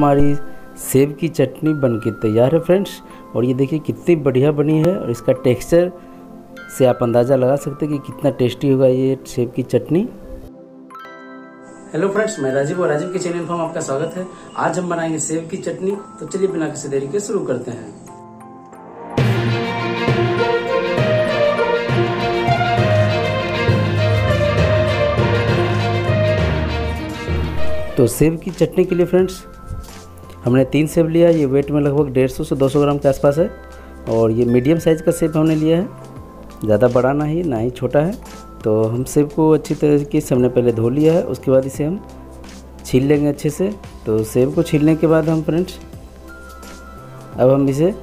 हमारी सेब की चटनी बन के तैयार है फ्रेंड्स। और ये देखिए कितनी बढ़िया बनी है और इसका टेक्सचर से आप अंदाज़ा लगा सकते हैं कि कितना टेस्टी होगा ये सेब की चटनी। हेलो फ्रेंड्स मैं राजीव और राजीव के चैनल पर आपका स्वागत है। आज हम बनाएँगे सेब की चटनी तो चलिए बिना किसी देरी के शुरू करते हैं। तो सेब की चटनी के लिए फ्रेंड्स हमने तीन सेब लिया ये वेट में लगभग डेढ़ सौ से दो सौ ग्राम के आसपास है। और ये मीडियम साइज़ का सेब हमने लिया है। ज़्यादा बड़ा ना ही ना ही छोटा है। तो हम सेब को अच्छी तरीके से हमने पहले धो लिया है, उसके बाद इसे हम छील लेंगे अच्छे से। तो सेब को छीलने के बाद हम फ्रेंड्स, अब हम इसे,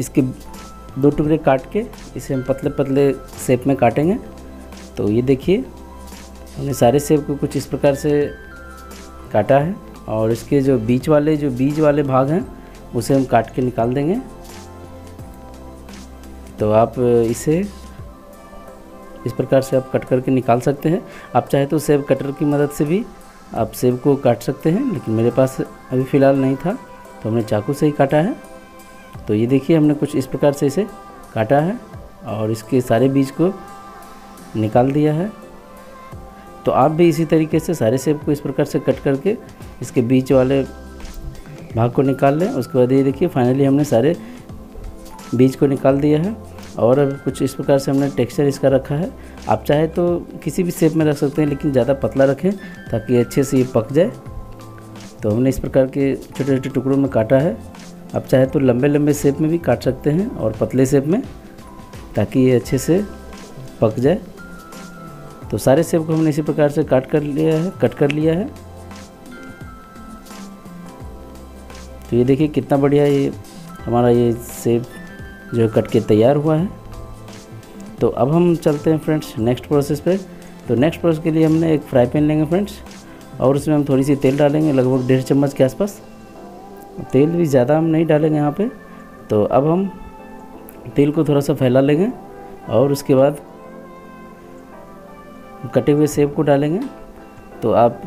इसके दो टुकड़े काट के, इसे हम पतले पतले सेब में काटेंगे। तो ये देखिए, हमने सारे सेब को कुछ इस प्रकार से काटा है। और इसके जो बीच वाले, जो बीज वाले भाग हैं, उसे हम काट के निकाल देंगे। तो आप इसे इस प्रकार से आप कट करके निकाल सकते हैं। आप चाहे तो सेब कटर की मदद से भी आप सेब को काट सकते हैं, लेकिन मेरे पास अभी फ़िलहाल नहीं था तो हमने चाकू से ही काटा है। तो ये देखिए, हमने कुछ इस प्रकार से इसे काटा है और इसके सारे बीज को निकाल दिया है। तो आप भी इसी तरीके से सारे सेब को इस प्रकार से कट करके इसके बीच वाले भाग को निकाल लें। उसके बाद ये देखिए फाइनली हमने सारे बीज को निकाल दिया है। और अब कुछ इस प्रकार से हमने टेक्सचर इसका रखा है, आप चाहे तो किसी भी शेप में रख सकते हैं, लेकिन ज़्यादा पतला रखें ताकि अच्छे से ये पक जाए। तो हमने इस प्रकार के छोटे छोटे टुकड़ों में काटा है। आप चाहे तो लंबे लंबे शेप में भी काट सकते हैं और पतले शेप में, ताकि ये अच्छे से पक जाए। तो सारे सेब को हमने इसी प्रकार से काट कर लिया है कट कर लिया है। तो ये देखिए कितना बढ़िया ये हमारा ये सेब जो है कट के तैयार हुआ है। तो अब हम चलते हैं फ्रेंड्स नेक्स्ट प्रोसेस पे। तो नेक्स्ट प्रोसेस के लिए हमने एक फ्राई पैन लेंगे फ्रेंड्स और उसमें हम थोड़ी सी तेल डालेंगे, लगभग डेढ़ चम्मच के आसपास। तेल भी ज़्यादा हम नहीं डालेंगे यहाँ पे। तो अब हम तेल को थोड़ा सा फैला लेंगे और उसके बाद कटे हुए सेब को डालेंगे। तो आप,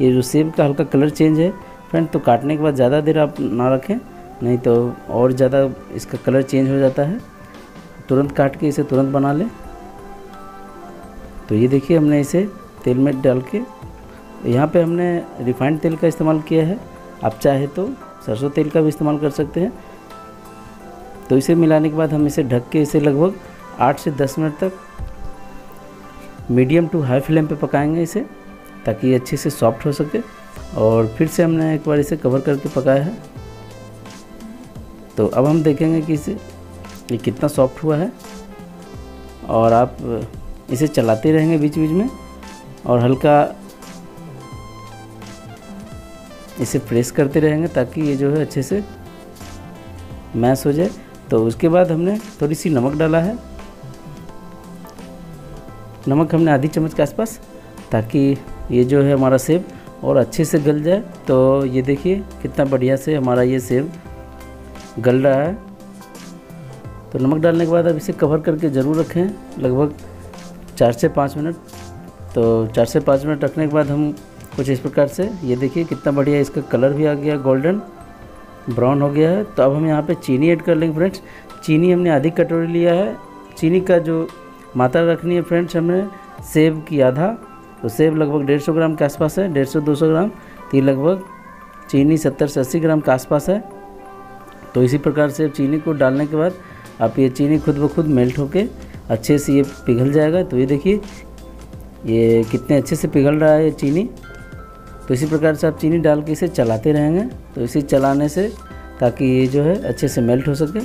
ये जो सेब का हल्का कलर चेंज है फ्रेंड तो काटने के बाद ज़्यादा देर आप ना रखें, नहीं तो और ज़्यादा इसका कलर चेंज हो जाता है। तुरंत काट के इसे तुरंत बना लें। तो ये देखिए, हमने इसे तेल में डाल के, यहाँ पे हमने रिफाइंड तेल का इस्तेमाल किया है। आप चाहे तो सरसों तेल का भी इस्तेमाल कर सकते हैं। तो इसे मिलाने के बाद हम इसे ढक के इसे लगभग आठ से दस मिनट तक मीडियम टू हाई फ्लेम पे पकाएँगे इसे, ताकि अच्छे से सॉफ्ट हो सके। और फिर से हमने एक बार इसे कवर करके पकाया है। तो अब हम देखेंगे कि इसे, ये कितना सॉफ्ट हुआ है। और आप इसे चलाते रहेंगे बीच बीच में और हल्का इसे प्रेस करते रहेंगे ताकि ये जो है अच्छे से मैश हो जाए। तो उसके बाद हमने थोड़ी सी नमक डाला है। नमक हमने आधी चम्मच के आसपास ताकि ये जो है हमारा सेब और अच्छे से गल जाए तो ये देखिए कितना बढ़िया से हमारा ये सेब गल रहा है। तो नमक डालने के बाद अब इसे कवर करके ज़रूर रखें, लगभग चार से पाँच मिनट। तो चार से पाँच मिनट रखने के बाद हम कुछ इस प्रकार से, ये देखिए कितना बढ़िया इसका कलर भी आ गया गोल्डन ब्राउन हो गया है। तो अब हम यहाँ पे चीनी ऐड कर लेंगे फ्रेंड्स चीनी हमने आधी कटोरी लिया है। चीनी का जो मात्रा रखनी है फ्रेंड्स हमने सेब की आधा तो सेब लगभग डेढ़ सौ ग्राम के आसपास है, डेढ़ सौ, दो सौ ग्राम। तो ये लगभग चीनी सत्तर से अस्सी ग्राम के आसपास है। तो इसी प्रकार से चीनी को डालने के बाद आप ये चीनी खुद ब खुद मेल्ट होके अच्छे से ये पिघल जाएगा। तो ये देखिए, ये कितने अच्छे से पिघल रहा है ये चीनी। तो इसी प्रकार से आप चीनी डाल के इसे चलाते रहेंगे। तो इसे चलाने से ताकि ये जो है अच्छे से मेल्ट हो सके।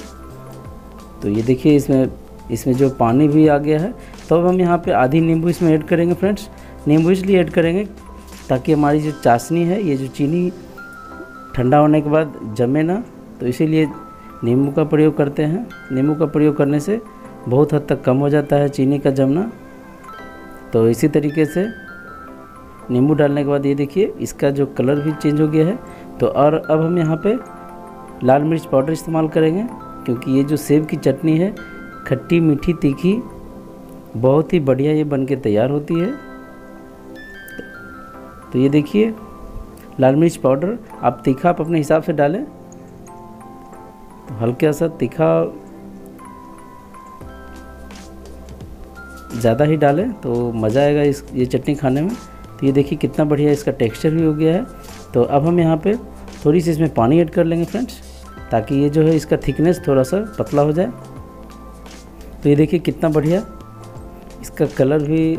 तो ये देखिए, इसमें इसमें जो पानी भी आ गया है। तो अब हम यहाँ पे आधी नींबू इसमें ऐड करेंगे फ्रेंड्स। नींबू इसलिए ऐड करेंगे ताकि हमारी जो चाशनी है, ये जो चीनी ठंडा होने के बाद जमे ना तो इसीलिए नींबू का प्रयोग करते हैं। नींबू का प्रयोग करने से बहुत हद तक कम हो जाता है चीनी का जमना। तो इसी तरीके से नींबू डालने के बाद ये देखिए, इसका जो कलर भी चेंज हो गया है। तो और अब हम यहाँ पे लाल मिर्च पाउडर इस्तेमाल करेंगे, क्योंकि ये जो सेब की चटनी है, खट्टी मीठी तीखी, बहुत ही बढ़िया ये बन के तैयार होती है। तो ये देखिए, लाल मिर्च पाउडर, आप तीखा आप अपने हिसाब से डालें। तो हल्का सा तीखा ज़्यादा ही डालें तो मज़ा आएगा इस, ये चटनी खाने में। तो ये देखिए कितना बढ़िया इसका टेक्सचर भी हो गया है। तो अब हम यहाँ पे थोड़ी सी इसमें पानी ऐड कर लेंगे फ्रेंड्स, ताकि ये जो है इसका थिकनेस थोड़ा सा पतला हो जाए। तो ये देखिए कितना बढ़िया इसका कलर भी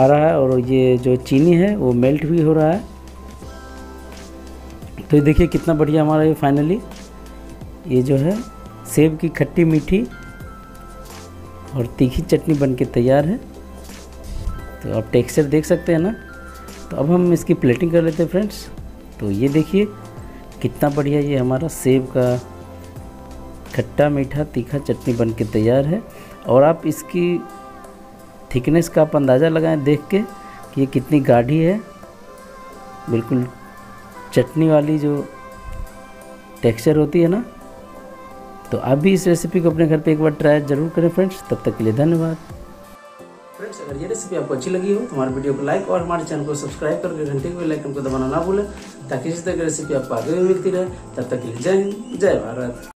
आ रहा है और ये जो चीनी है, वो मेल्ट भी हो रहा है। तो ये देखिए कितना बढ़िया हमारा ये फाइनली ये जो है, सेब की खट्टी मीठी और तीखी चटनी बन के तैयार है। तो आप टेक्सचर देख सकते हैं ना। तो अब हम इसकी प्लेटिंग कर लेते हैं फ्रेंड्स तो ये देखिए कितना बढ़िया ये हमारा सेब का खट्टा मीठा तीखा चटनी बन के तैयार है। और आप इसकी थिकनेस का आप अंदाज़ा लगाएँ देख के कि ये कितनी गाढ़ी है। बिल्कुल चटनी वाली जो टेक्सचर होती है ना तो आप भी इस रेसिपी को अपने घर पे एक बार ट्राई ज़रूर करें फ्रेंड्स तब तक के लिए धन्यवाद। फ्रेंड्स अगर ये रेसिपी आपको अच्छी लगी हो तो हमारे वीडियो को लाइक और हमारे चैनल को सब्सक्राइब करके घंटे को लाइकन को दबाना ना भूलें, ताकि इसी तरह की रेसिपी आपको आगे भी मिलती रहे, तब तक के लिए जय हिंद, जय भारत।